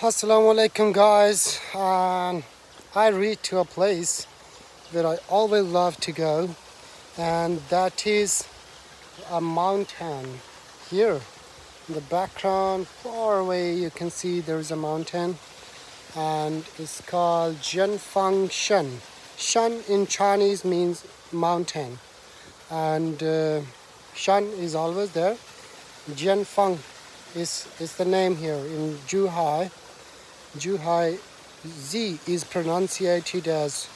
Assalamu alaikum guys and I read to a place that I always love to go and that is a mountain here in the background far away you can see there's a mountain and it's called Jianfeng Shan. Shan in Chinese means mountain and uh, Shan is always there. Jianfeng is, is the name here in Zhuhai Zhuhai Z is pronunciated as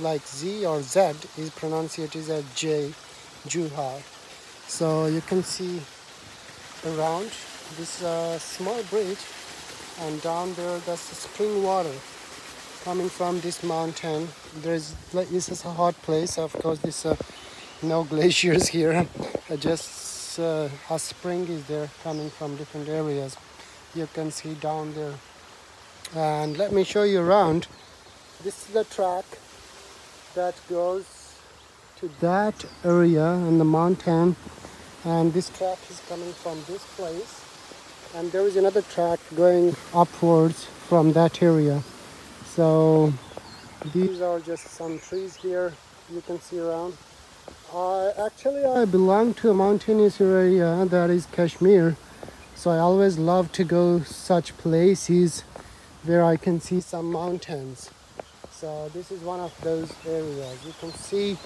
like Z or Z is pronunciated as J Zhuhai. So you can see around this uh, small bridge and down there that's the spring water coming from this mountain. There's this is a hot place. Of course this uh, no glaciers here. Just uh, a spring is there coming from different areas. You can see down there and let me show you around. This is the track that goes to that area in the mountain. And this track is coming from this place. And there is another track going upwards from that area. So these are just some trees here you can see around. I actually I belong to a mountainous area that is Kashmir. So I always love to go such places where I can see some mountains. So this is one of those areas. You can see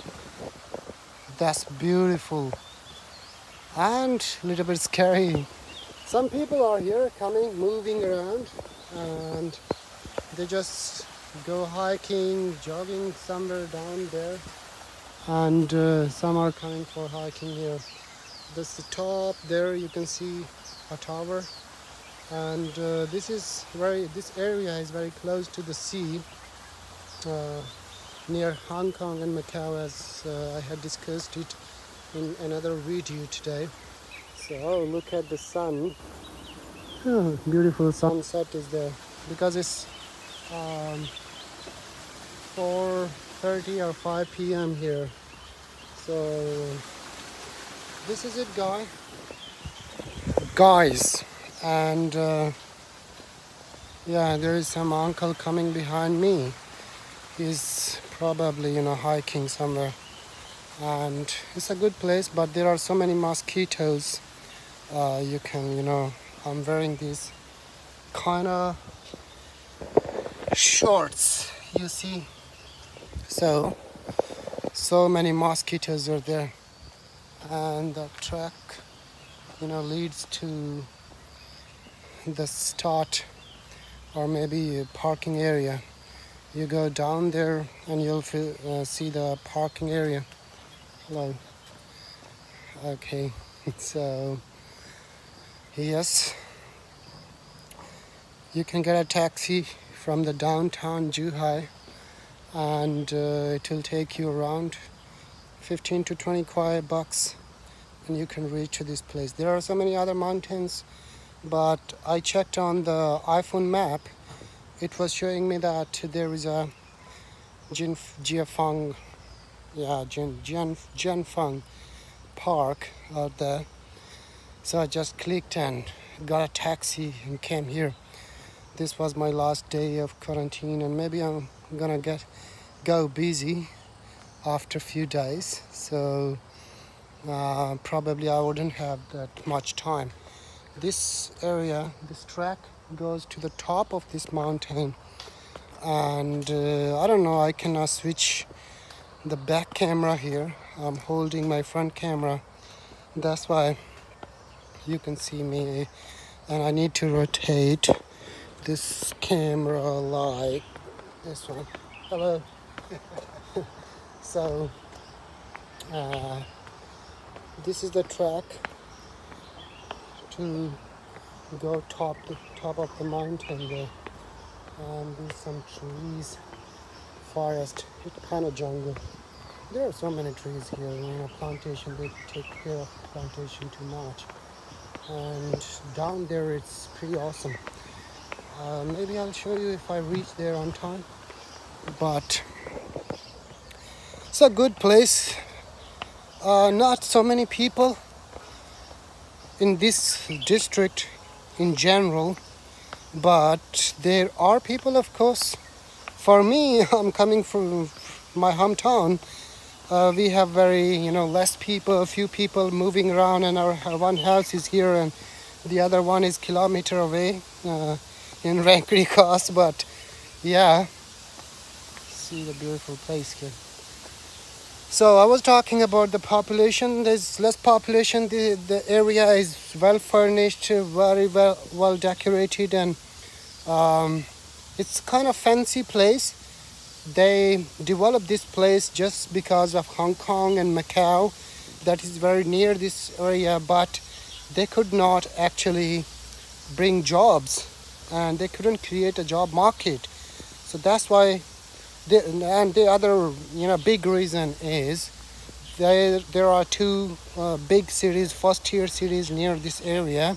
that's beautiful and a little bit scary. Some people are here coming, moving around and they just go hiking, jogging somewhere down there and uh, some are coming for hiking here. This the top there you can see a tower and uh, this is very this area is very close to the sea uh, near Hong Kong and Macau as uh, I had discussed it in another video today. So look at the sun. Oh, beautiful sunset is there. Because it's um, 4.30 or 5 p.m. here. So this is it guy. Guys and uh, yeah there is some uncle coming behind me. He's probably you know hiking somewhere. And it's a good place but there are so many mosquitoes uh, you can you know I'm wearing these kind of shorts you see. So so many mosquitoes are there. And the track you know leads to the start or maybe a parking area. You go down there and you'll feel, uh, see the parking area. Hello. Okay so yes. You can get a taxi from the downtown Zhuhai and uh, it will take you around 15 to 20 kuai bucks and you can reach this place. There are so many other mountains but I checked on the iPhone map. It was showing me that there is a Jin Jiafang yeah Jin Jian Jianfeng park out there. So I just clicked and got a taxi and came here. This was my last day of quarantine and maybe I'm gonna get go busy after a few days. So uh, probably I wouldn't have that much time this area this track goes to the top of this mountain. And uh, I don't know I cannot switch the back camera here. I'm holding my front camera. That's why you can see me. And I need to rotate this camera like this one. Hello. So uh, this is the track go top the top of the mountain there and there's some trees forest kind of jungle. There are so many trees here in a plantation they take care of the plantation too much. And down there it's pretty awesome. Uh, maybe I'll show you if I reach there on time. But it's a good place. Uh, not so many people in this district in general but there are people of course. For me i'm coming from my hometown. Uh, we have very you know less people a few people moving around and our, our one house is here and the other one is kilometer away uh, in Rankri but yeah. See the beautiful place here so I was talking about the population. There's less population. The, the area is well furnished very well well decorated and um, it's kind of fancy place. They developed this place just because of Hong Kong and Macau. That is very near this area but they could not actually bring jobs and they couldn't create a job market. So that's why they, and the other you know big reason is there there are two uh, big cities first tier cities near this area.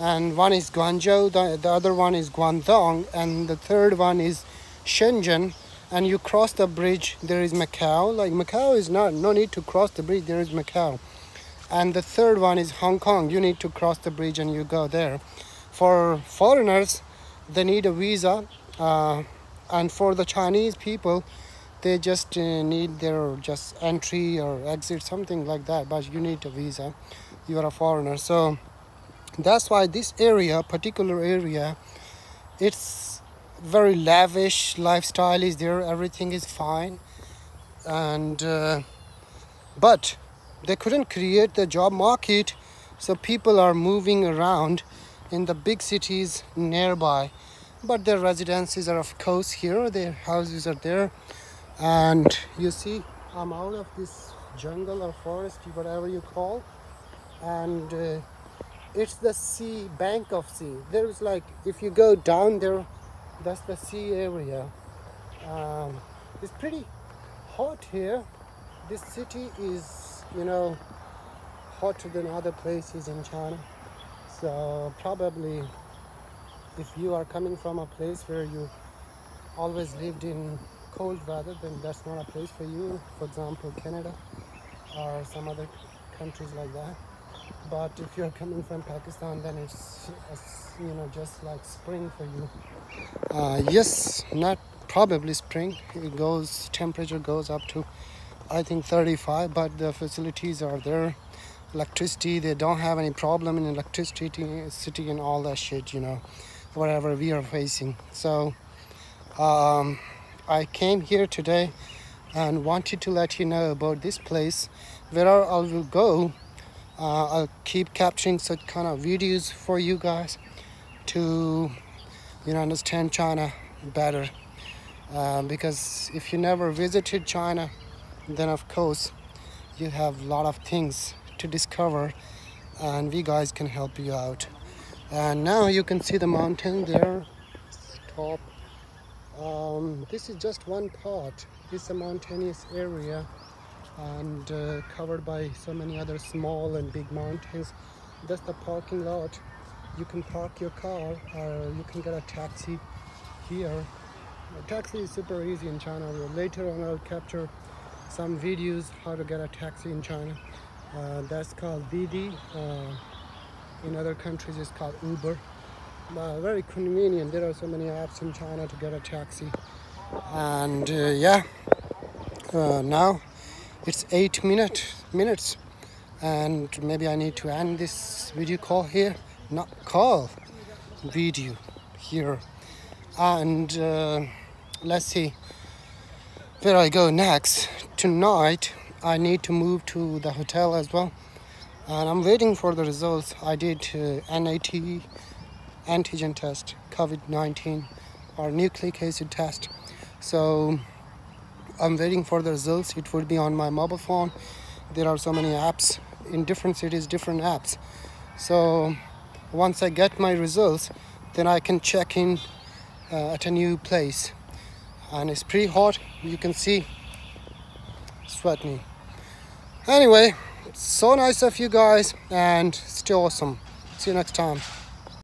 And one is Guangzhou the, the other one is Guangdong and the third one is Shenzhen. And you cross the bridge there is Macau. Like Macau is not no need to cross the bridge there is Macau. And the third one is Hong Kong. You need to cross the bridge and you go there. For foreigners they need a visa uh, and for the Chinese people they just uh, need their just entry or exit something like that. But you need a visa. You are a foreigner. So that's why this area particular area it's very lavish lifestyle is there. Everything is fine. And uh, but they couldn't create the job market so people are moving around in the big cities nearby but their residences are of course here. Their houses are there. And you see i'm out of this jungle or forest whatever you call. And uh, it's the sea bank of sea. There's like if you go down there that's the sea area. Um, it's pretty hot here. This city is you know hotter than other places in china. So probably if you are coming from a place where you always lived in cold weather then that's not a place for you for example canada or some other countries like that. But if you're coming from pakistan then it's, you know just like spring for you. Uh, yes not probably spring. It goes temperature goes up to i think 35 but the facilities are there. Electricity they don't have any problem in electricity city and all that shit you know whatever we are facing. So um, i came here today and wanted to let you know about this place where i will go. Uh, i'll keep capturing such kind of videos for you guys to you know understand China better. Uh, because if you never visited China then of course you have a lot of things to discover and we guys can help you out and now you can see the mountain there top. Um, this is just one part. It's a mountainous area and uh, covered by so many other small and big mountains. That's the parking lot. You can park your car or you can get a taxi here. A taxi is super easy in China. Later on I'll capture some videos how to get a taxi in China. Uh, that's called Didi uh, in other countries it's called Uber. Uh, very convenient. There are so many apps in China to get a taxi. And uh, yeah. Uh, now it's eight minute, minutes. And maybe I need to end this video call here. Not call video here. And uh, let's see where I go next. Tonight I need to move to the hotel as well and I'm waiting for the results I did uh, NAT antigen test COVID-19 or nucleic acid test. So I'm waiting for the results. It will be on my mobile phone. There are so many apps in different cities different apps. So once I get my results then I can check in uh, at a new place. And it's pretty hot. You can see sweat me. Anyway so nice of you guys and stay awesome. See you next time